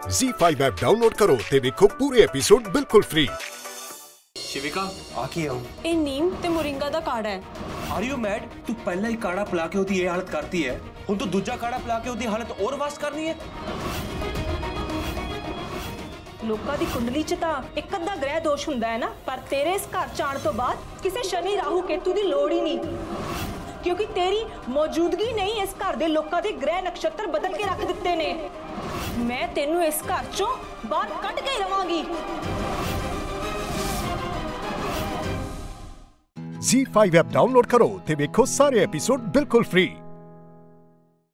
Z5 app download ਕਰੋ ਤੇ ਵੇਖੋ ਪੂਰੇ ਐਪੀਸੋਡ ਬਿਲਕੁਲ ਫ੍ਰੀ ਸ਼ਿਵਿਕਾ ਆ ਕੀ ਹੂੰ ਇਹ ਨੀਮ ਤੇ ਮੋਰਿੰਗਾ ਦਾ ਕਾੜਾ ਹੈ ਆਰ ਯੂ ਮੈਡ ਤੂੰ ਪਹਿਲਾਂ ਹੀ ਕਾੜਾ ਪਿਲਾ ਕੇ ਉਹਦੀ ਇਹ ਹਾਲਤ ਕਰਤੀ ਹੈ ਹੁਣ ਤੂੰ ਦੂਜਾ ਕਾੜਾ ਪਿਲਾ ਕੇ ਉਹਦੀ ਹਾਲਤ ਹੋਰ ਵਰਸ ਕਰਨੀ ਹੈ ਲੋਕਾਂ ਦੀ ਕੁੰਡਲੀ 'ਚ ਤਾਂ ਇੱਕ ਅੱਧਾ ਗ੍ਰਹਿ ਦੋਸ਼ ਹੁੰਦਾ ਹੈ ਨਾ ਪਰ ਤੇਰੇ ਇਸ ਘਰ 'ਚ ਆਉਣ ਤੋਂ ਬਾਅਦ ਕਿਸੇ ਸ਼ਨੀ ਰਾਹੂ ਕੇਤੂ ਦੀ ਲੋੜ ਹੀ ਨਹੀਂ ਕਿਉਂਕਿ ਤੇਰੀ ਮੌਜੂਦਗੀ ਨਹੀਂ ਇਸ ਘਰ ਦੇ ਲੋਕਾਂ ਦੇ ਗ੍ਰਹਿ ਨਕਸ਼ਤਰ ਬਦਲ ਕੇ ਰੱਖ ਦਿੱਤੇ ਨੇ ਮੈਂ ਤੈਨੂੰ ਇਸ ਘਰ 'ਚੋਂ ਬਾਹਰ ਕੱਢ ਕੇ ਹੀ ਰਵਾਂਗੀ Z5 ਐਪ ਡਾਊਨਲੋਡ ਕਰੋ ਤੇ ਵੇਖੋ ਸਾਰੇ ਐਪੀਸੋਡ ਬਿਲਕੁਲ ਫ੍ਰੀ